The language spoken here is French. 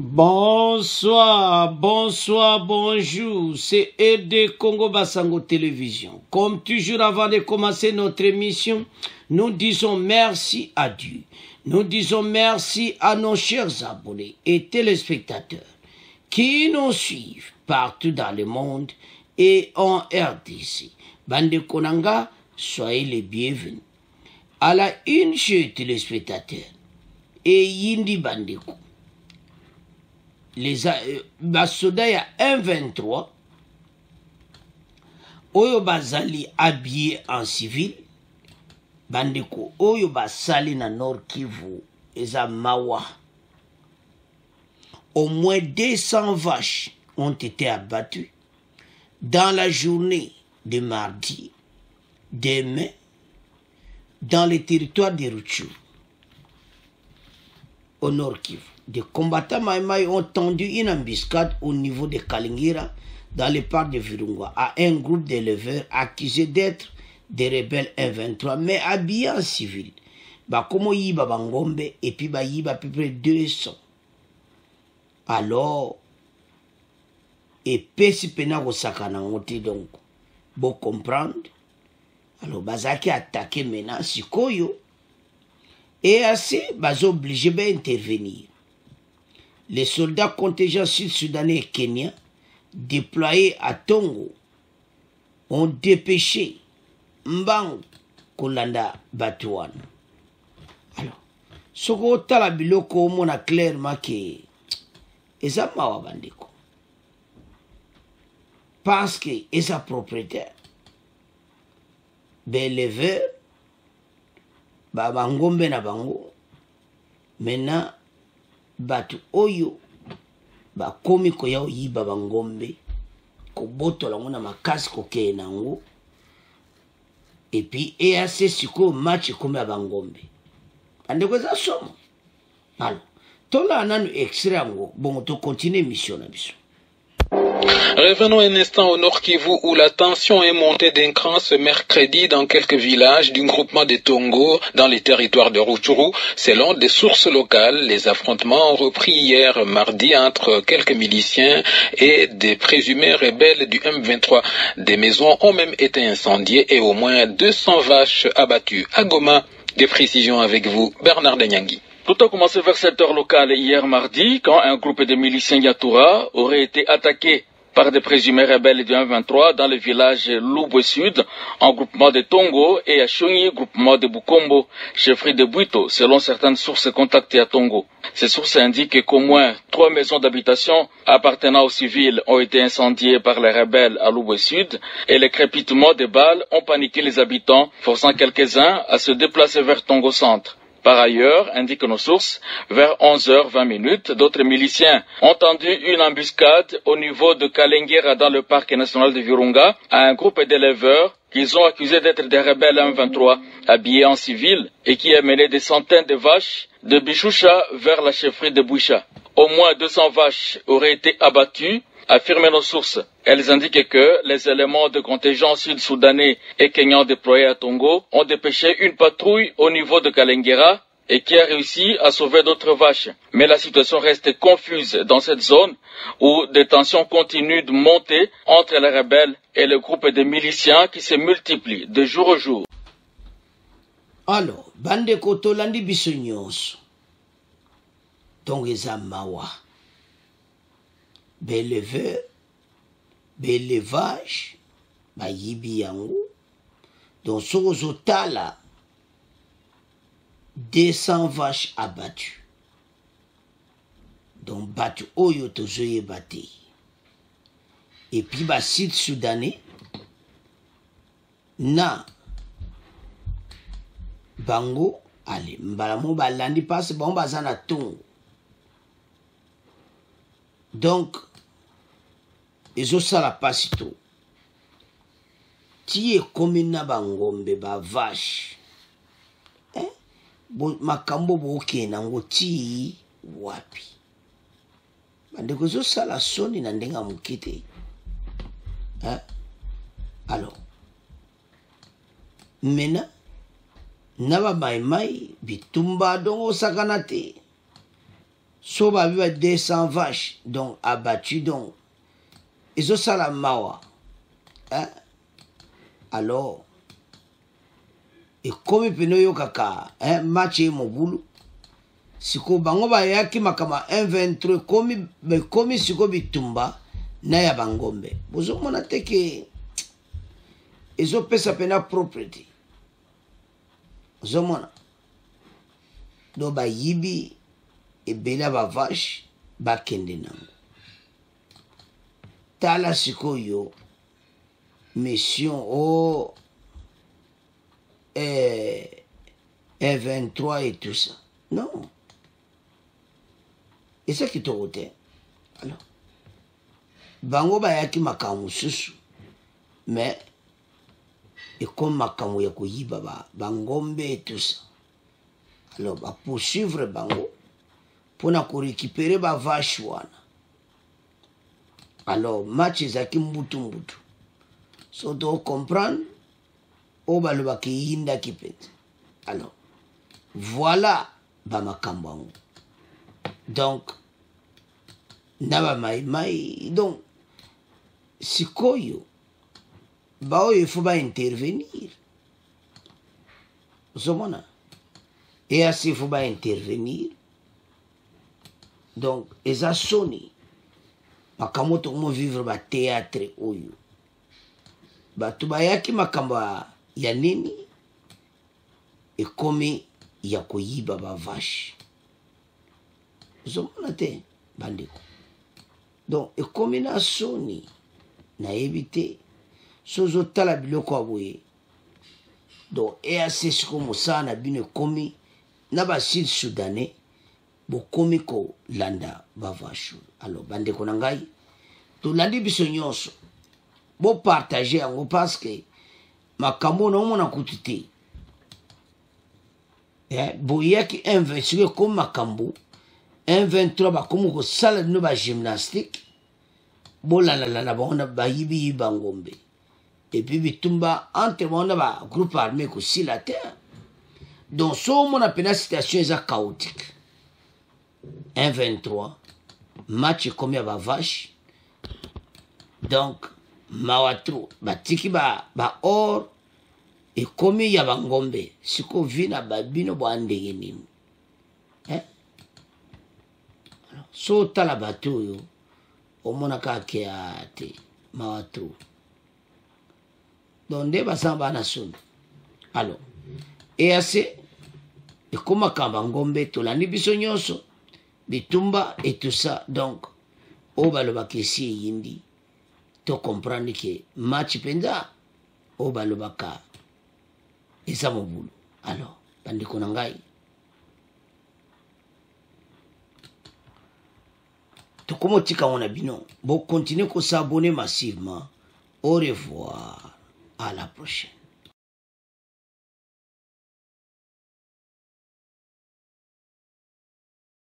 Bonsoir, bonsoir, bonjour. C'est ED Congo Bassango Télévision. Comme toujours avant de commencer notre émission, nous disons merci à Dieu. Nous disons merci à nos chers abonnés et téléspectateurs qui nous suivent partout dans le monde et en RDC. Bande Konanga, soyez les bienvenus. À la une, chers téléspectateurs, et Yindi Bandeko. Les euh, basoda ya 123 oyo bazali habillé en civil bandeko oyo basali na nord kivu eza mawa au moins 200 vaches ont été abattues dans la journée de mardi demain dans le territoire de Rutshuru au nord Kivu. Des combattants Maïmaï ont tendu une embuscade au niveau de Kalingira dans le parc de Virunga à un groupe d'éleveurs accusés d'être des rebelles M23 mais habillés en civil. Comment yiba bangombe et puis bah yiba à peu près 200. Alors, et pesi pena kosakana ngote donc, bon comprendre? Alors, bazaki attaqué maintenant sikoyo. Bas obligé d'intervenir. Les soldats contingents sud-soudanais et kenyans déployés à Tongo ont dépêché Mbang kolanda bato wana. Alors, soki otala biloko omona clairement ke eza mawa parce que eza propriétaire. Baéleveur ba bangombe na bango. Maintenant bato oyo bakomi koya koyiba bangombe kobotola yango na makasi kokeye na yango epuis eac sikoyo match ekomi ya bangombe. Bandeko eza somo. Alo tolaa nanu extrait yango. Bongo tokontinue émission na biso Revenons un instant au Nord Kivu où la tension est montée d'un cran ce mercredi dans quelques villages du groupement de Tongo dans les territoires de Rutshuru. Selon des sources locales, les affrontements ont repris hier mardi entre quelques miliciens et des présumés rebelles du M23. Des maisons ont même été incendiées et au moins 200 vaches abattues. À Goma, des précisions avec vous, Bernard Denyangui. Tout a commencé vers cette heure locale hier mardi, quand un groupe de miliciens Yatura aurait été attaqué par des présumés rebelles du 1-23 dans le village Loubwe Sud, en groupement de Tongo, et à Shungi, groupement de Bukombo, chefferie de Buito, selon certaines sources contactées à Tongo. Ces sources indiquent qu'au moins trois maisons d'habitation appartenant aux civils ont été incendiées par les rebelles à Loubwe Sud, et les crépitements de balles ont paniqué les habitants, forçant quelques-uns à se déplacer vers Tongo Centre. Par ailleurs, indiquent nos sources, vers 11h20 d'autres miliciens ont tendu une embuscade au niveau de Kalengera dans le parc national de Virunga à un groupe d'éleveurs qu'ils ont accusé d'être des rebelles M23 habillés en civil et qui a mené des centaines de vaches de Bichoucha vers la chefferie de Boucha. Au moins 200 vaches auraient été abattues affirment nos sources. Elles indiquent que les éléments de contingent sud-soudanais et kenyans déployés à Tongo ont dépêché une patrouille au niveau de Kalengera et qui a réussi à sauver d'autres vaches. Mais la situation reste confuse dans cette zone où des tensions continuent de monter entre les rebelles et le groupe de miliciens qui se multiplient de jour au jour. alors bandeko tolandi biso nyonso ntongo eza mawa baéleveur baélevage bayibi yango. Donc soki ozotala 200 vaches abattu donc bato oyo tozoyeba te. Epuis basud soudanais na bango ale mbala mo balandi mpasi bango baza na ntongo donc ezosala mpasi to. Ti ekomi na bangombe bavashe eh? makambo bookende yango ti wapi? Bandeko ezosala soni na ndenge ya moke te. Eh? alors mena na bamaimai bitumba dongo osakana te. So babi ba 200 vache donc abattu donc ezosala mawa hein? alors ekomi pene oyokaka hein? match ye mobulu sikoyo bango bayaki makambo ya 123 ekomi sikoyo bitumba na ya bangombe bozomona te ke ezopesa mpena propre te ozomona do bayibi ebele ya bavashe bakende nango tala sikoyo. Mission o eh, eh, 23 et tout ça. Non. Eza kitoko te alors. Bango bayaki makambo mosusu me ekomi makambo ya koyiba ba- bangombe et tout ça. Alors bapoursuivre bango mpona korécupere bavashe wana alors match ezalaki mbutu mbutu. So tocomprendre oyo balobaka eyindaki mpenza alors voilà bamakambo yango. Donc na bamaimai donc sikoyo baoyo ifo baintervenir ozomona? Eac ifo baintervenir donc eza soni makambo tokomovivre bateatre oyo. Bato bayaki makambo ya- nini? Ekomi ya koyiba bavashe ozomona te bandeko. Donc ekomi na soni nayebi te so ozotala biloko ya boye. Donc eac siko mosala na bino ekomi na basud soudanais bokomi kolanda bavashe alors bandeko na ngai tolandi biso nyonso. Bopartage yango parceke makambo naomona kutu te. Eh, boyaki 1 siko ekomi makambo 123 bakomi kosala bino bagymnastique bolandalanda bango na bayibiyiba ngombe. Epuis bitumba entre bango na bagroupe armé ekosila te. Donc so omona mpena situation eza chaotique 123 match ekomi ya bavashe donc mawa tro batiki ba, ba or ekomi ya bangombe siko vi na babino bwa ndenge nini. Eh? so otala bato oyo omonaka akeya te mawa tro donc nde basala bana soni alors eac ekomaka bangombe tolandi biso nyonso bitumba et tout ça donc oyo balobaka esi eyindi tocomprendre ke match mpenza oyo balobaka eza mobulu alors bandeko na ngai tokoma otikango na bino bokontinue kosabone massivement au revoir. À la prochaine